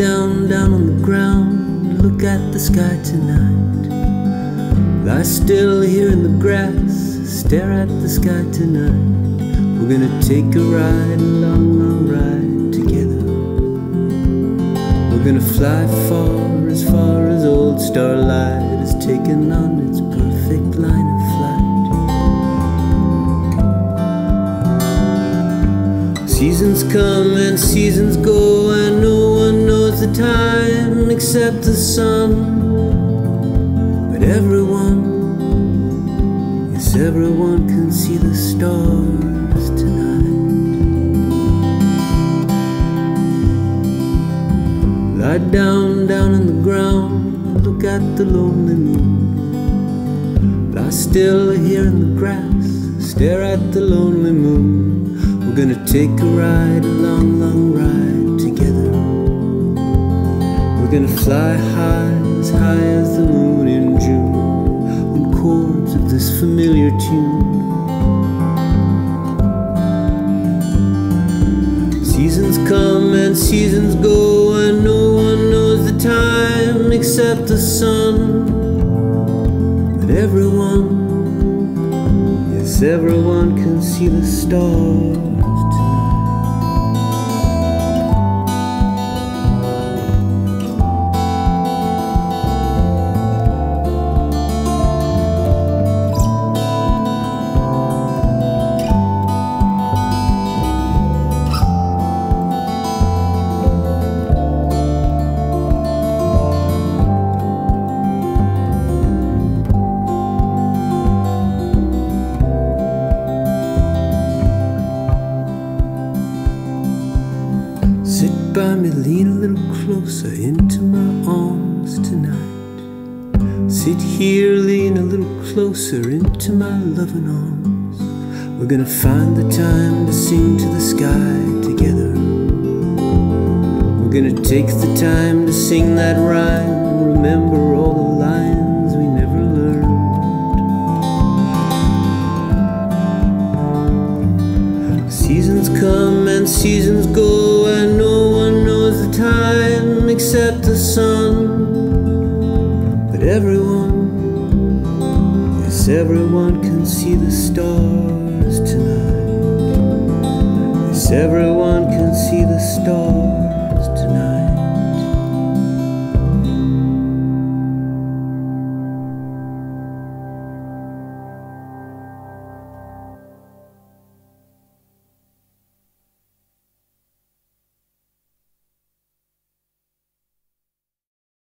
down down on the ground, look at the sky tonight. Lie still here in the grass, stare at the sky tonight. We're gonna take a ride, a long, long ride together. We're gonna fly far, as far as old starlight has taken on its perfect line of flight. Seasons come and seasons go, and the time except the sun. But everyone, yes, everyone can see the stars tonight. Lie down, down on the ground, look at the lonely moon. Lie still here in the grass, stare at the lonely moon. We're gonna take a ride, a long, long ride. We're gonna fly high, as high as the moon in June, on chords of this familiar tune. Seasons come and seasons go, and no one knows the time except the sun. But everyone, yes, everyone can see the stars tonight. By me, lean a little closer into my arms tonight. Sit here, lean a little closer into my loving arms. We're gonna find the time to sing to the sky together. We're gonna take the time to sing that rhyme, remember all the lines we never learned. Seasons come and seasons go, except the sun. But everyone, yes, everyone can see the stars tonight. Yes, everyone can see the stars.